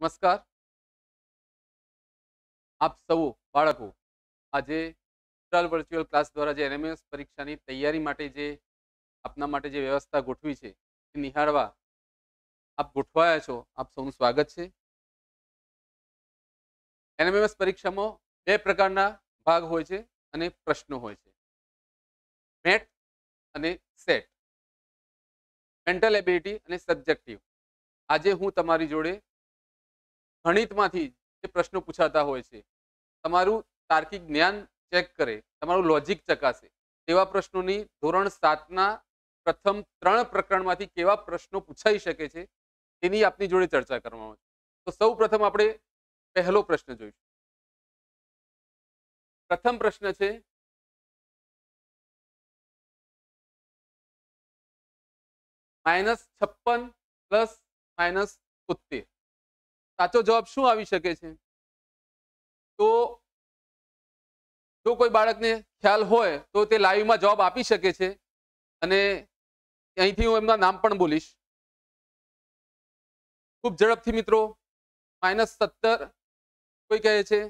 નમસ્કાર. આપ સૌ બાળકો, આજે ડિજિટલ વર્ચ્યુઅલ ક્લાસ દ્વારા જે એનએમએસ પરીક્ષાની તૈયારી માટે જે આપના માટે જે વ્યવસ્થા ગોઠવી છે, એ નિહાળવા આપ ગોઠવાયા છો, આપ સૌનું સ્વાગત છે. એનએમએસ પરીક્ષામાં બે પ્રકારના ભાગ હોય છે અને પ્રશ્નો હોય છે. મેટ અને સેટ. મેન્ટલ એબિલિટી અને સબ્જેક્ટિવ આજે હું તમારી જોડે ગણિતમાંથી જે પ્રશ્નો પૂછાતા હોય છે, તમારું તાર્કિક જ્ઞાન ચેક કરે, તમારું લોજિક ચકાસે, તેવા પ્રશ્નોની ધોરણ સાતના પ્રથમ ત્રણ પ્રકરણમાંથી કેવા પ્રશ્નો પૂછાઈ શકે છે, તેની આપની જોડે ચર્ચા કરવામાં આવશે. તો સૌ પ્રથમ આપણે પહેલો પ્રશ્ન જોઈશું. પ્રથમ પ્રશ્ન છે, માઇનસ છપ્પન પ્લસ માઇનસ તોતેર સાચો જવાબ શું આવી શકે છે? તો જો કોઈ બાળકને ખ્યાલ હોય, તો તે લાઈવમાં જવાબ આપી શકે છે. અને અહીંથી હું એમના નામ પણ બોલીશ. ખૂબ ઝડપથી મિત્રો માઇનસ સત્તર, કોઈ કહે છે?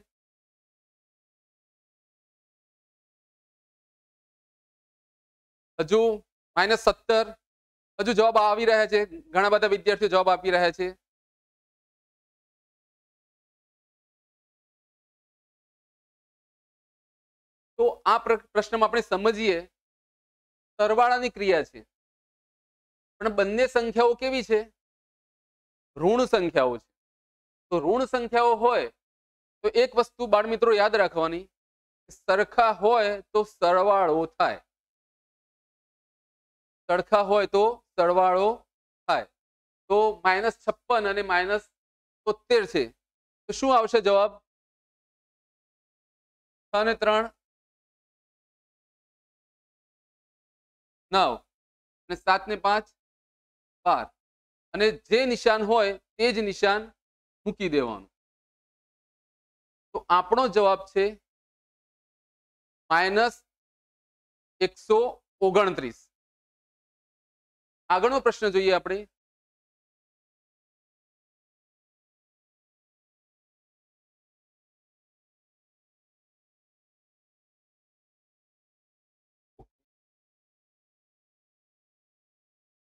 હજુ માઇનસ સત્તર, હજુ જવાબ આવી રહ્યા છે. ઘણા બધા વિદ્યાર્થીઓ જવાબ આપી રહ્યા છે. તો આ પ્રશ્નમાં આપણે સમજીએ, સરવાળાની ક્રિયા છે. પણ બંને સંખ્યાઓ કેવી છે? ઋણ સંખ્યાઓ છે. તો ઋણ સંખ્યાઓ હોય, તો એક વસ્તુ બાળ મિત્રો યાદ રાખવાની સરખા હોય તો સરવાળો થાય. સરખા હોય તો સરવાળો થાય. તો માઇનસ છપ્પન અને માઇનસ તોતેર છે. તો શું આવશે જવાબ? છ ને ત્રણ નવ અને સાત ને પાંચ, બાર. અને જે નિશાન હોય તે જ નિશાન મૂકી દેવાનું. તો આપણો જવાબ છે માઇનસ એકસો ઓગણત્રીસ. આગળનો પ્રશ્ન જોઈએ આપણે.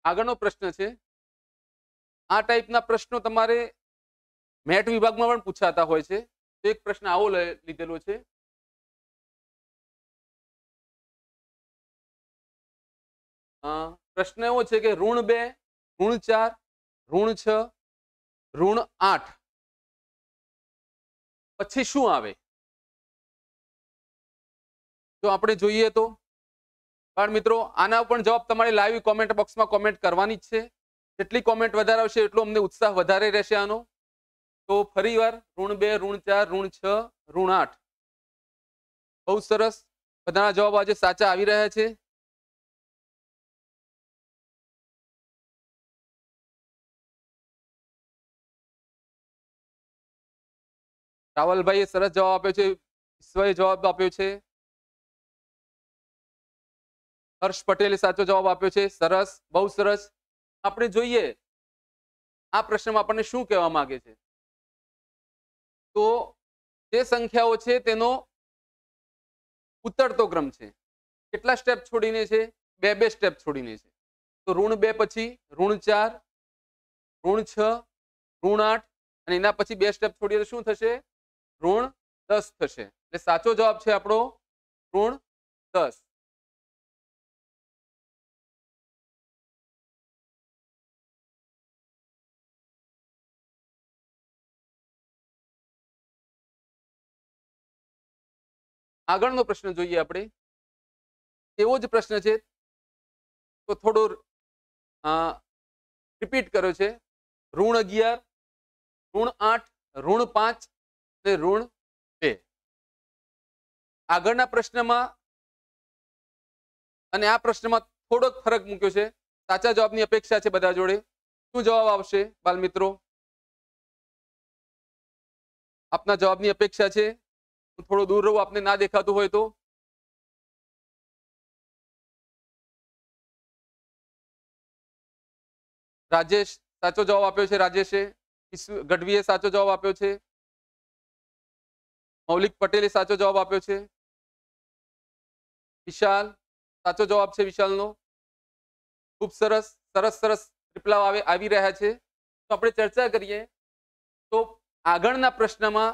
આગળનો પ્રશ્ન છે. આ ટાઈપના પ્રશ્નો તમારે મેટ વિભાગમાં પણ પૂછાતા હોય છે. તો એક પ્રશ્ન આવો લીધેલો છે. પ્રશ્ન એવો છે કે ઋણ બે, ઋણ ચાર, ઋણ છ, ઋણ આઠ. પછી શું આવે? જો આપણે જોઈએ તો બાળ મિત્રો, આના પણ જવાબ તમારે લાઈવ કોમેન્ટ બોક્સમાં કોમેન્ટ કરવાની જ છે. જેટલી કોમેન્ટ વધારે આવશે એટલો અમને ઉત્સાહ વધારે રહેશે આનો. તો ફરી વાર ઋણ બે, ઋણ ચાર, ઋણ છ, ઋણ આઠ. બહુ સરસ. બધાના જવાબ આજે સાચા આવી રહ્યા છે. રાવલભાઈએ સરસ જવાબ આપ્યો છે. વિશ્વએ જવાબ આપ્યો છે. હર્ષ પટેલે સાચો જવાબ આપ્યો છે. સરસ, બહુ સરસ. આપણે જોઈએ, આ પ્રશ્નમાં આપણને શું કહેવા માંગે છે? તો જે સંખ્યાઓ છે તેનો ઉતરતો ક્રમ છે. કેટલા સ્ટેપ છોડીને છે? બે બે સ્ટેપ છોડીને છે. તો ઋણ બે પછી ઋણ ચાર, ઋણ છ, ઋણ આઠ અને એના પછી બે સ્ટેપ છોડીએ તો શું થશે? ઋણ દસ થશે. એટલે સાચો જવાબ છે આપણો ઋણ દસ. આગળનો પ્રશ્ન જોઈએ આપણે. એવો જ પ્રશ્ન છે, તો થોડો રિપીટ કર્યો છે. ઋણ અગિયાર, ઋણ આઠ, ઋણ પાંચ અને ઋણ બે. આગળના પ્રશ્નમાં, અને આ પ્રશ્નમાં થોડોક ફરક મૂક્યો છે. સાચા જવાબની અપેક્ષા છે બધા જોડે. શું જવાબ આવશે બાલ મિત્રો આપના જવાબની અપેક્ષા છે થોડો દૂર રહું આપને ના દેખાતું હોય તો રાજેશ સાચો જવાબ આપ્યો છે રાજેશે ઈસુ- ગઢવીએ સાચો જવાબ આપ્યો છે મૌલિક પટેલે સાચો જવાબ આપ્યો છે વિશાલ સાચો જવાબ છે વિશાલનો ખૂબ સરસ સરસ સરસ રિપ્લાય આવે, આવી રહ્યા છે. તો આપણે ચર્ચા કરીએ, તો આગળના પ્રશ્નમાં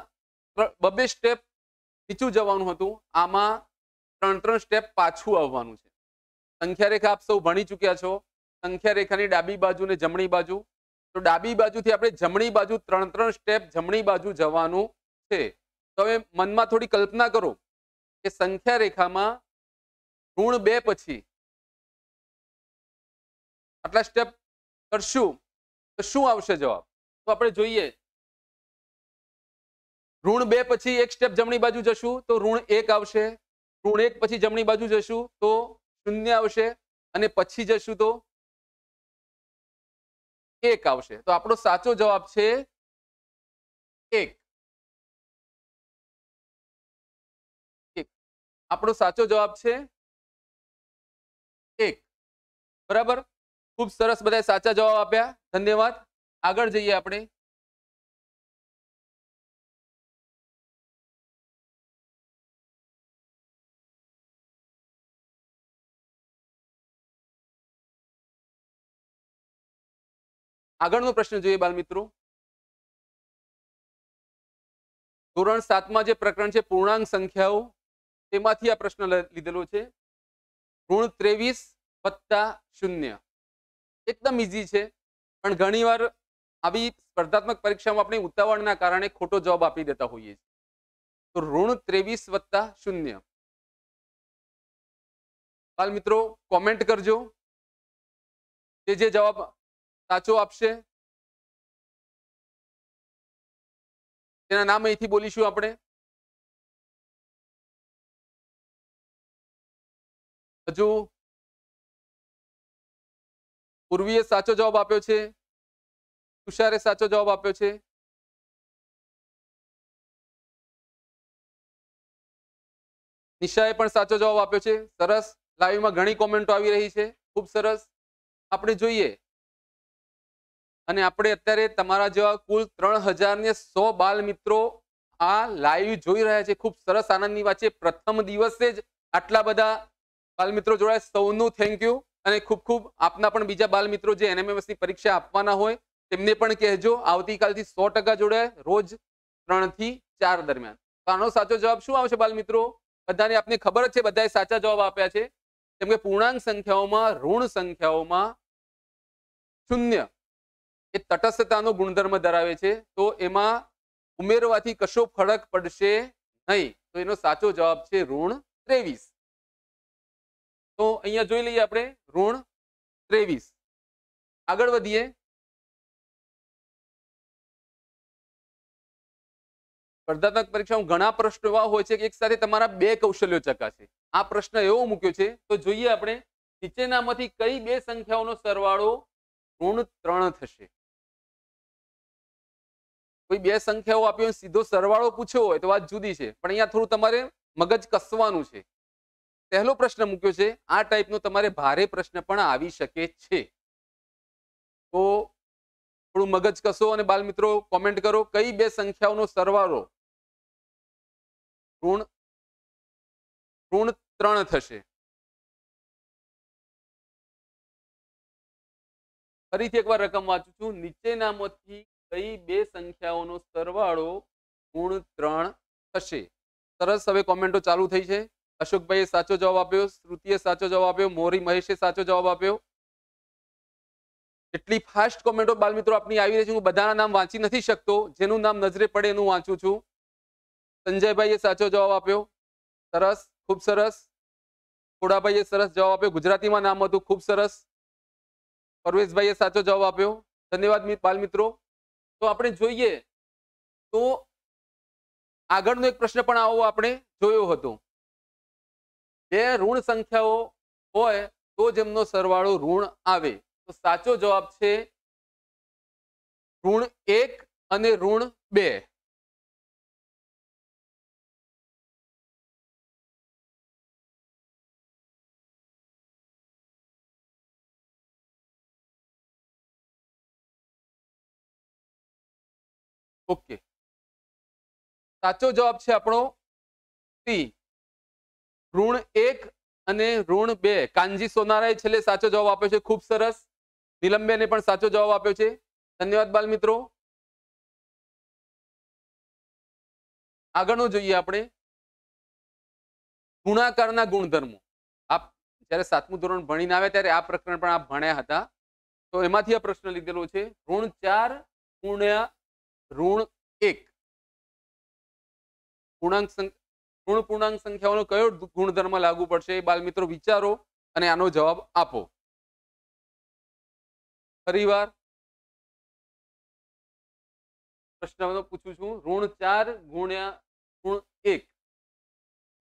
ત્રણ- બબ્બે સ્ટેપ નીચું જવાનું હતું, આમાં ત્રણ ત્રણ સ્ટેપ પાછું આવવાનું છે. સંખ્યા રેખા આપ સૌ ભણી ચૂક્યા છો. સંખ્યા રેખાની ડાબી બાજુ ને જમણી બાજુ. તો ડાબી બાજુથી આપણે જમણી બાજુ ત્રણ ત્રણ સ્ટેપ જમણી બાજુ જવાનું છે. તો હવે મનમાં થોડી કલ્પના કરો કે સંખ્યા રેખામાં ઋણ બે પછી આટલા સ્ટેપ કરશું, તો શું આવશે જવાબ? તો આપણે જોઈએ ઋણ બે પછી એક સ્ટેપ જમણી બાજુ જશું, તો ઋણ એક આવશે. ઋણ એક પછી જમણી બાજુ જશું, તો શૂન્ય આવશે. અને પછી જશું તો એક આવશે. તો આપણો સાચો જવાબ છે એક. આપણો સાચો જવાબ છે એક. બરાબર? ખૂબ સરસ બધા સાચા જવાબ આપ્યા. ધન્યવાદ. આગળ જઈએ આપણે. આગળનો પ્રશ્ન જોઈએ બાલ મિત્રો ધોરણ સાતમાં જે પ્રકરણ છે પૂર્ણાંક સંખ્યાઓ, તેમાંથી આ પ્રશ્ન લીધેલો છે. ઋણ ત્રેવીસ વત્તા શૂન્ય. એકદમ ઇઝી છે. પણ ઘણીવાર આવી સ્પર્ધાત્મક પરીક્ષામાં આપણે ઉતાવળના કારણે ખોટો જવાબ આપી દેતા હોઈએ છીએ. તો ઋણ ત્રેવીસ વત્તા શૂન્ય. બાલ મિત્રો કોમેન્ટ કરજો. જે જે જવાબ સાચો આપશે? તેના નામ અહીંથી બોલીશું આપણે? હજુ? પૂર્વીએ સાચો જવાબ આપ્યો છે. તુષારે સાચો જવાબ આપ્યો છે. નિશાએ પણ સાચો જવાબ આપ્યો છે. સરસ. લાઈવમાં ઘણી કોમેન્ટો આવી રહી છે. ખૂબ સરસ. આપણે જોઈએ. અને આપણે અત્યારે તમારા જેવા કુલ ત્રણ હજાર ને સો બાલ મિત્રો આ લાઈવ જોઈ રહ્યા છે. ખૂબ સરસ આનંદની વાત છે. પ્રથમ દિવસે જ આટલા બધા બાલ મિત્રો જોડાય. સૌનું થેન્ક યુ અને ખૂબ ખૂબ આપના પણ બીજા બાલ મિત્રો જે NMMS ની પરીક્ષા આપવાના હોય, તેમને પણ કહેજો. આવતીકાલથી સો ટકા જોડાય રોજ ત્રણથી ચાર દરમિયાન. તો આનો સાચો જવાબ શું આવશે બાલ મિત્રો બધાને આપને ખબર જ છે, બધાએ સાચા જવાબ આપ્યા છે. કેમ કે પૂર્ણાંક સંખ્યાઓમાં ઋણ સંખ્યાઓમાં શૂન્ય. એ તટસ્થતાનો ગુણધર્મ ધરાવે છે, તો એમાં ઉમેરવાથી કશો ફરક પડશે નહીં. તો એનો સાચો જવાબ છે ઋણ ત્રેવીસ. તો અહીંયા જોઈ લઈએ આપણે ઋણ ત્રેવીસ. આગળ વધીએ. સ્પર્ધાત્મક પરીક્ષામાં ઘણા પ્રશ્નો એવા હોય છે કે એક સાથે તમારા બે કૌશલ્યો ચકાશે આ પ્રશ્ન એવો મૂક્યો છે, તો જોઈએ આપણે નીચેનામાંથી કઈ બે સંખ્યાઓનો સરવાળો ઋણ ત્રણ થશે. કોઈ બે સંખ્યાઓ આપી હોય સીધો સરવાળો પૂછ્યો હોય તો વાત જુદી છે. પણ અહીંયા થોડું તમારે મગજ કસવાનું છે. પહેલો પ્રશ્ન મૂક્યો છે, આ ટાઈપનો તમારે ભારે પ્રશ્ન પણ આવી શકે છે. તો થોડું મગજ કસો અને બાલ મિત્રો કોમેન્ટ કરો, કઈ બે સંખ્યાઓનો સરવાળો? ઋણ ઋણ ત્રણ થશે. ફરીથી એકવાર રકમ વાંચું છું. નીચેનામાંથી કઈ બે સંખ્યાઓનો સરવાળો ગુણ ત્રણ થશે? સરસ, હવે કોમેન્ટો ચાલુ થઈ છે. અશોકભાઈએ સાચો જવાબ આપ્યો, શ્રુતિએ સાચો જવાબ આપ્યો, મોરી મહેશે સાચો જવાબ આપ્યો. એટલી ફાસ્ટ કોમેન્ટો બાલ મિત્રો આપની આવી રહી છે. હું બધાના નામ વાંચી નથી શકતો. જેનું નામ નજરે પડે એનું વાંચું છું. સંજયભાઈએ સાચો જવાબ આપ્યો. સરસ, ખૂબ સરસ. ખોડાભાઈએ સરસ જવાબ આપ્યો. ગુજરાતીમાં નામ હતું ખૂબ સરસ. પરવેશભાઈએ સાચો જવાબ આપ્યો. ધન્યવાદ બાલ મિત્રો તો આપણે જોઈએ તો આગળનો એક પ્રશ્ન પણ આવો આપણે જોયો હતો. બે ઋણ સંખ્યાઓ હોય તો જેમનો સરવાળો ઋણ આવે. તો સાચો જવાબ છે ઋણ એક અને ઋણ બે. ઓકે. સાચો જવાબ છે આપણો સી. ઋણ એક અને ઋણ બે. કાનજી સોનારાએ છેલ્લે સાચો જવાબ આપ્યો છે. ખૂબ સરસ. નિલંબેને પણ સાચો જવાબ આપ્યો છે. ધન્યવાદ બાલ મિત્રો આગળનું જોઈએ આપણે. ગુણાકારના ગુણધર્મો. આપ જ્યારે સાતમું ધોરણ ભણીને આવે ત્યારે આ પ્રકરણ પણ આપ ભણ્યા હતા. તો એમાંથી આ પ્રશ્ન લીધેલો છે. ઋણ ચાર ગુણ્યા ઋણ એક. પૂર્ણાંક ઋણ પૂર્ણાંક સંખ્યાઓનો કયો ગુણધર્મ લાગુ પડશે એ બાલ મિત્રો વિચારો અને આનો જવાબ આપો. ફરીવાર પ્રશ્ન પૂછું છું. ઋણ ચાર ગુણ્યા ઋણ એક.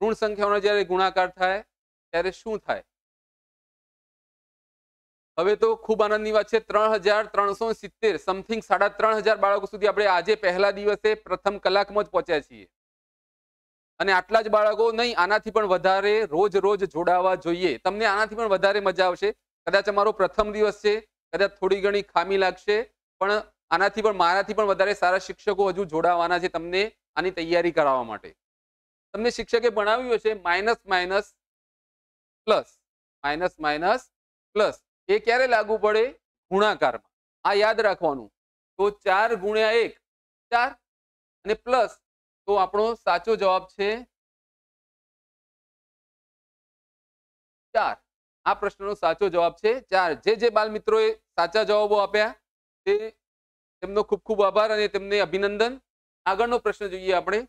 ઋણ સંખ્યાઓનો જ્યારે ગુણાકાર થાય, ત્યારે શું થાય? હવે તો ખૂબ આનંદની વાત છે, ત્રણ હજાર ત્રણસો સિત્તેર સમથિંગ સાડા ત્રણ હજાર બાળકો સુધી આપણે આજે પહેલા દિવસે પ્રથમ કલાકમાં જ પહોંચ્યા છીએ. અને આટલા જ બાળકો નહીં, આનાથી પણ વધારે રોજ રોજ જોડાવા જોઈએ. તમને આનાથી પણ વધારે મજા આવશે. કદાચ અમારો પ્રથમ દિવસ છે, કદાચ થોડી ઘણી ખામી લાગશે, પણ આનાથી પણ, મારાથી પણ વધારે સારા શિક્ષકો હજુ જોડાવાના છે તમને આની તૈયારી કરાવવા માટે. તમને શિક્ષકે ભણાવ્યું હશે minus minus plus minus minus plus એ ક્યારે લાગુ પડે? ગુણાકારમાં. આ યાદ રાખવાનું. તો ચાર ગુણ્યા એક, ચાર. અને પ્લસ, તો આપણો સાચો જવાબ છે ચાર. આ પ્રશ્નનો સાચો જવાબ છે ચાર. જે જે બાલ મિત્રોએ સાચા જવાબો આપ્યા, તે તેમનો ખૂબ ખૂબ આભાર અને તેમને અભિનંદન. આગળનો પ્રશ્ન જોઈએ આપણે.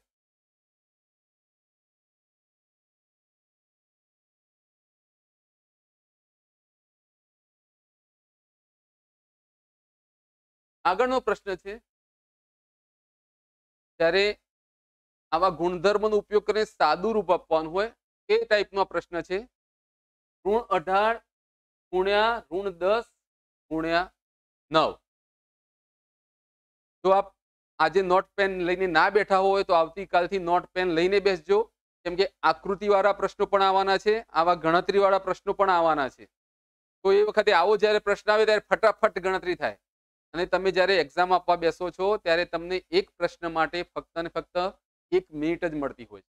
આગળનો પ્રશ્ન છે ત્યારે આવા ગુણધર્મનો ઉપયોગ કરીને સાદું રૂપ આપવાનું હોય, એ ટાઈપનો પ્રશ્ન છે. ઋણ અઢાર ગુણ્યા ઋણ દસ ગુણ્યા નવ. જો આપ આજે નોટ પેન લઈને ના બેઠા હોય, તો આવતીકાલથી નોટ પેન લઈને બેસજો. કેમ કે આકૃતિવાળા પ્રશ્નો પણ આવવાના છે, આવા ગણતરીવાળા પ્રશ્નો પણ આવવાના છે. તો એ વખતે આવો જ્યારે પ્રશ્ન આવે ત્યારે ફટાફટ ગણતરી થાય. અને તમે જ્યારે એક્ઝામ આપવા બેસો છો, ત્યારે તમને એક પ્રશ્ન માટે ફક્ત ને ફક્ત એક મિનિટ જ મળતી હોય છે.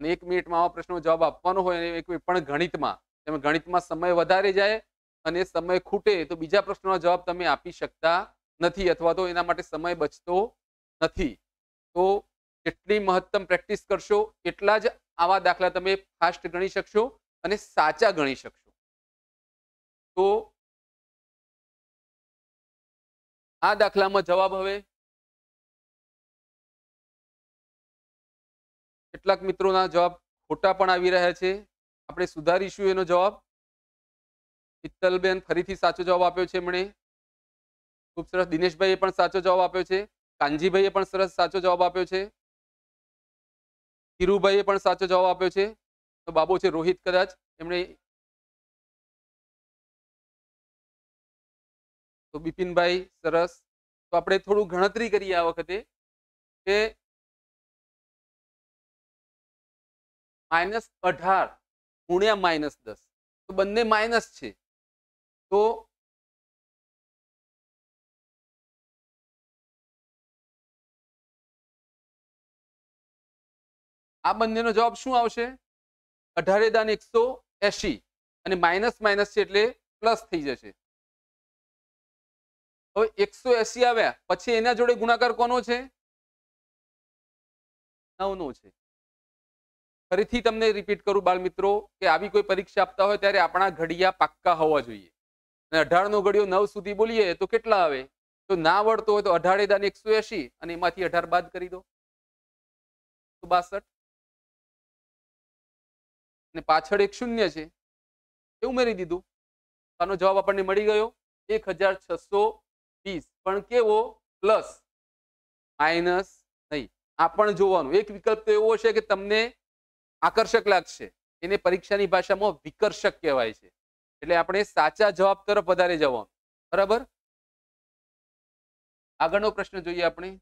અને એક મિનિટમાં આવા પ્રશ્નનો જવાબ આપવાનો હોય અને એક પણ ગણિતમાં તમે ગણિતમાં સમય વધારે જાય અને સમય ખૂટે, તો બીજા પ્રશ્નનો જવાબ તમે આપી શકતા નથી અથવા તો એના માટે સમય બચતો નથી. તો જેટલી મહત્તમ પ્રેક્ટિસ કરશો, એટલા જ આવા દાખલા તમે ફાસ્ટ ગણી શકશો અને સાચા ગણી શકશો. તો આ દાખલામાં જવાબ હવે કેટલાક મિત્રોના જવાબ ખોટા પણ આવી રહ્યા છે. આપણે સુધારીશું એનો જવાબ. મિત્તલબેન ફરીથી સાચો જવાબ આપ્યો છે એમણે. ખૂબ સરસ. દિનેશભાઈએ પણ સાચો જવાબ આપ્યો છે. કાનજીભાઈએ પણ સરસ સાચો જવાબ આપ્યો છે. ધીરુભાઈએ પણ સાચો જવાબ આપ્યો છે. તો બાબો છે રોહિત કદાચ. એમણે તો બિપિનભાઈ સરસ. તો આપણે થોડું ગણતરી કરીએ આ વખતે કે માઇનસ અઢાર ગુણ્યા માઇનસ દસ. તો બંને માઇનસ છે. તો આ બંનેનો જવાબ શું આવશે? અઢારે દાન એકસો એસી અને માઇનસ માઇનસ છે એટલે પ્લસ થઈ જશે. હવે એકસો એસી આવ્યા. પછી એના જોડે ગુણાકાર કોનો છે? નવનો છે. ફરીથી તમને રિપીટ કરું બાળ મિત્રો કે આવી કોઈ પરીક્ષા આપતા હોય ત્યારે આપણા ઘડિયા પાક્કા હોવા જોઈએ. અને અઢાર નો ઘડિયો નવ સુધી બોલીએ તો કેટલા આવે? તો ના વળતો હોય તો અઢારે દાને એકસો એસી અને એમાંથી અઢાર બાદ કરી દો. બાસઠ. અને પાછળ એક શૂન્ય છે. એ ઉમેરી દીધું. આનો જવાબ આપણને મળી ગયો. એક હજાર છસો વીસ. પણ કેવો? પ્લસ. માઇનસ નહીં. આ પણ જોવાનું. એક વિકલ્પ તો એવો છે કે તમને આકર્ષક લાગશે. એને પરીક્ષાની ભાષામાં વિકર્ષક કહેવાય છે. એટલે આપણે સાચા જવાબ તરફ વધારે જવાનું. બરાબર? આગળનો પ્રશ્ન જોઈએ આપણે.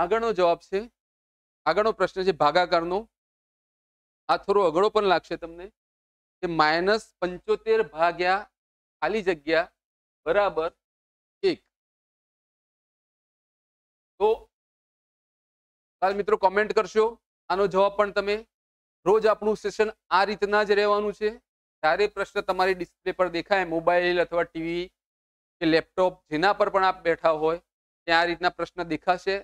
આગળનો જવાબ છે, આગળનો પ્રશ્ન છે ભાગાકારનો. આ થોડો અઘરો પણ લાગશે તમને કે માઇનસ પંચોતેર ભાગ્યા ખાલી જગ્યા બરાબર એક. તો મિત્રો કોમેન્ટ કરશો, આનો જવાબ પણ તમે રોજ આપણું સેશન આ રીતના જ રહેવાનું છે. જ્યારે પ્રશ્ન તમારી ડિસ્પ્લે પર દેખાય મોબાઈલ અથવા ટીવી કે લેપટોપ જેના પર પણ આપ બેઠા હોય, ત્યાં આ રીતના પ્રશ્ન દેખાશે.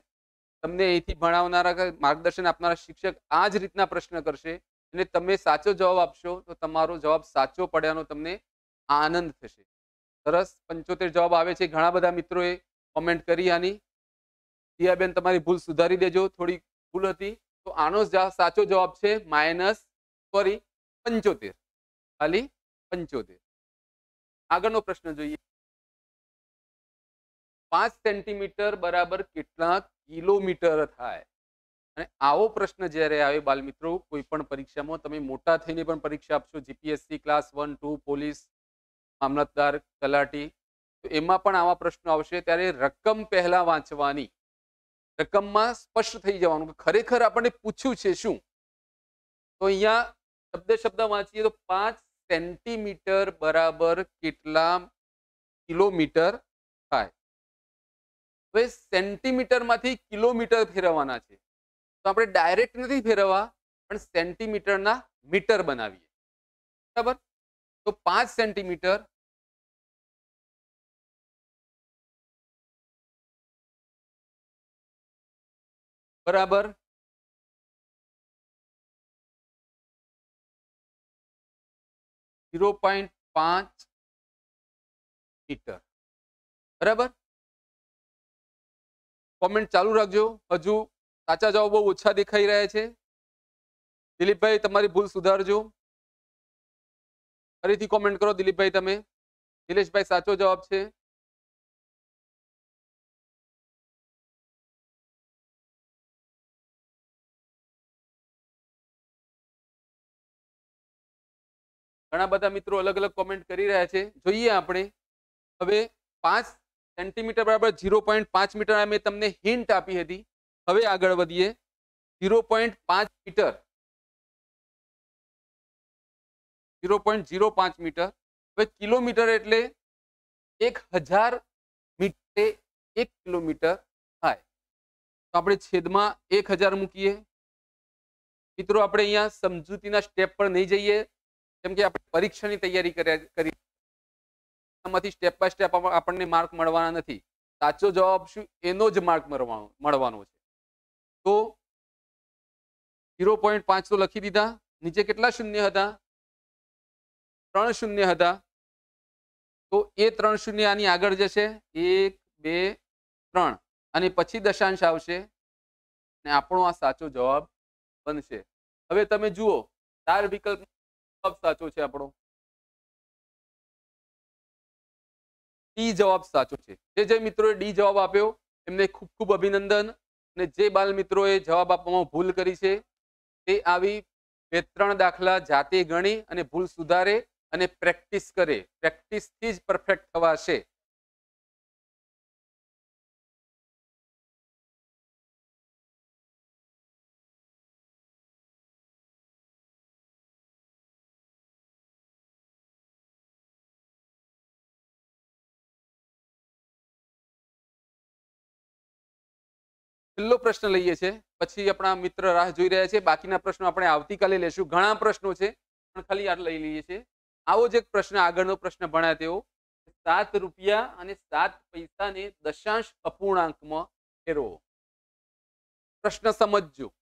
તમને અહીંથી ભણાવનારા માર્ગદર્શન આપનારા શિક્ષક આ જ રીતના પ્રશ્ન કરશે અને તમે સાચો જવાબ આપશો, તો તમારો જવાબ સાચો પડ્યાનો તમને આનંદ થશે. સરસ, પંચોતેર જવાબ આવે છે. ઘણા બધા મિત્રોએ કોમેન્ટ કરી આની. દિયાબેન, તમારી ભૂલ સુધારી દેજો. થોડી ભૂલ હતી. તો આનો સાચો જવાબ છે માઇનસ સોરી, પંચોતેર. ખાલી પંચોતેર. આગળનો પ્રશ્ન જોઈએ. પાંચ સેન્ટીમીટર બરાબર કેટલા કિલોમીટર થાય. અને આવો પ્રશ્ન જ્યારે આવે બાલમિત્રો કોઈ પણ પરીક્ષામાં તમે મોટા થઈને પણ પરીક્ષા આપશો GPSC class one two police મામલતદાર, તલાટી, તો એમાં પણ આવા પ્રશ્નો આવશે. ત્યારે રકમ પહેલા વાંચવાની. રકમમાં સ્પષ્ટ થઈ જવાનું કે ખરેખર આપણને પૂછ્યું છે શું? તો અહીંયા શબ્દ શબ્દ વાંચીએ તો પાંચ સેન્ટીમીટર બરાબર કેટલા કિલોમીટર થાય? હવે સેન્ટીમીટરમાંથી કિલોમીટર ફેરવવાના છે. તો આપણે ડાયરેક્ટ નથી ફેરવવા, પણ સેન્ટીમીટરના મીટર બનાવીએ. બરાબર? તો પાંચ સેન્ટીમીટર બરાબર? ઝીરો પોઈન્ટ પાંચ મીટર. બરાબર? કોમેન્ટ ચાલુ રાખજો. હજુ સાચા જવાબો ઓછા દેખાઈ રહ્યા છે. દિલીપભાઈ, તમારી ભૂલ સુધારજો. ફરીથી કોમેન્ટ કરો દિલીપભાઈ તમે. નિલેશભાઈ, સાચો જવાબ છે. ઘણા બધા મિત્રો અલગ અલગ કોમેન્ટ કરી રહ્યા છે. જોઈએ આપણે. હવે પાંચ સેન્ટીમીટર બરાબર ઝીરો મીટર મેં તમને હિન્ટ આપી હતી. હવે આગળ વધીએ. Zero metre. Zero metre. હવે કિલોમીટર એટલે એક હજાર મીટરે એક કિલોમીટર થાય. તો આપણે છેદમાં એક હજાર મૂકીએ. મિત્રો, આપણે અહીંયા સમજૂતીના સ્ટેપ પર નહીં જઈએ. કેમ કે આપણે પરીક્ષાની તૈયારી કરી એમાંથી સ્ટેપ બાય સ્ટેપ આપણને માર્ક મળવાના નથી. સાચો જવાબ શું? એનો જ માર્ક મળવાનો છે. તો ઝીરો તો લખી દીધા. નીચે કેટલા શૂન્ય હતા? ત્રણ શૂન્ય હતા. તો એ ત્રણ શૂન્ય આની આગળ જશે. એક, બે, ત્રણ. અને પછી દશાંશ આવશે. અને આપણો આ સાચો જવાબ બનશે. હવે તમે જુઓ, ચાર વિકલ્પ સાચો છે આપણો. ડી જવાબ સાચો છે. જે જે મિત્રોએ ડી જવાબ આપ્યો, એમને ખૂબ ખૂબ અભિનંદન. અને જે બાલ મિત્રોએ જવાબ આપવામાં ભૂલ કરી છે, તે આવી બે ત્રણ દાખલા જાતે ગણી અને ભૂલ સુધારે અને પ્રેક્ટિસ કરે. પ્રેક્ટિસથી જ પરફેક્ટ થવાશે છેલ્લો પ્રશ્ન લઈએ છીએ પછી આપણા મિત્ર રાહ જોઈ રહ્યા છે. બાકીના પ્રશ્નો આપણે આવતીકાલે લેશું. ઘણા પ્રશ્નો છે, પણ ખાલી આ લઈ લઈએ છીએ. આવો જ એક પ્રશ્ન, આગળનો પ્રશ્ન ભણ્યા તેઓ. સાત રૂપિયા અને સાત પૈસાને દશાંશ અપૂર્ણાંકમાં ફેરવો. પ્રશ્ન સમજજો.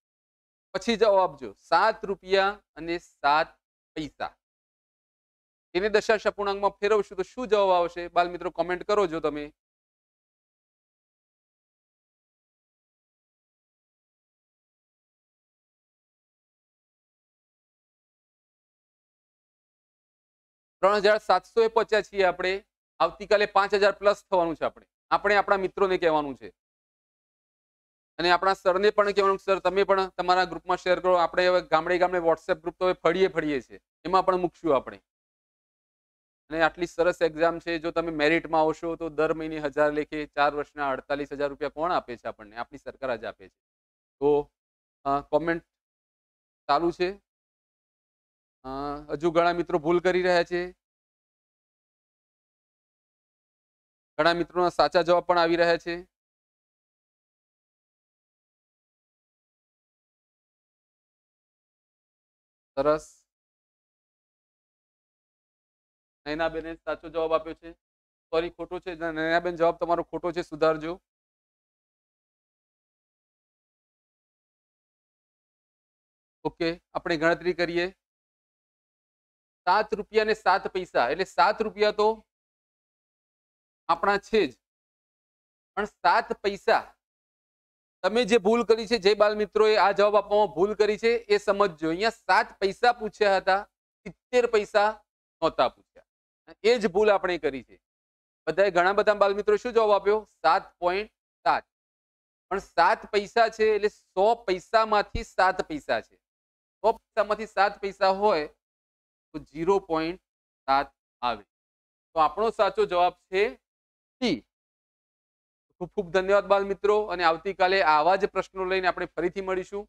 પછી જવાબ આપજો. સાત રૂપિયા અને સાત પૈસા. એને દશાંશ અપૂર્ણાંકમાં ફેરવશું તો શું જવાબ આવશે? બાલ મિત્રો કોમેન્ટ કરો જો તમે. ત્રણ હજાર સાતસો એ પહોંચ્યા છીએ આપણે. આવતીકાલે પાંચ હજાર પ્લસ થવાનું છે આપણે. આપણે આપણા મિત્રોને કહેવાનું છે. અને આપણા સરને પણ કહેવાનું સર, તમે પણ તમારા ગ્રુપમાં શેર કરો. આપણે હવે ગામડે ગામડે વોટ્સએપ ગ્રુપ તો હવે ફળીએ ફળીએ છે એમાં પણ મૂકશું આપણે. અને આટલી સરસ એક્ઝામ છે, જો તમે મેરિટમાં આવશો તો દર મહિને હજાર લેખે ચાર વર્ષના અડતાલીસ હજાર રૂપિયા કોણ આપે છે આપણને? આપણી સરકાર જ આપે છે. તો કોમેન્ટ ચાલુ છે. હજુ ઘણા મિત્રો ભૂલ કરી રહ્યા છે. ઘણા મિત્રોના સાચા જવાબ પણ આવી રહ્યા છે. સરસ. નૈનાબેને સાચો જવાબ આપ્યો છે. સોરી, ખોટો છે. નૈનાબેન જવાબ તમારો ખોટો છે. સુધારજો. ઓકે, આપણે ગણતરી કરીએ. સાત રૂપિયા ને સાત પૈસા. એટલે સાત રૂપિયા તો આપણા છે જ. પણ સાત પૈસા તમે જે ભૂલ કરી છે, જે બાલ મિત્રોએ આ જવાબ આપવામાં ભૂલ કરી છે, એ સમજજો. અહીંયા સાત પૈસા પૂછ્યા હતા, સિત્તેર પૈસા નહોતા પૂછ્યા. એ જ ભૂલ આપણે કરી છે. બધાએ ઘણા બધા બાલ મિત્રો શું જવાબ આપ્યો? સાત પોઈન્ટ સાત. પણ સાત પૈસા છે, એટલે સો પૈસામાંથી સાત પૈસા છે. સો પૈસામાંથી સાત પૈસા હોય તો ઝીરો પોઈન્ટ સાત આવે. તો આપણો સાચો જવાબ છે સી. ખૂબ ખૂબ ધન્યવાદ બાલ મિત્રો અને આવતીકાલે આવા જ પ્રશ્નો લઈને આપણે ફરીથી મળીશું.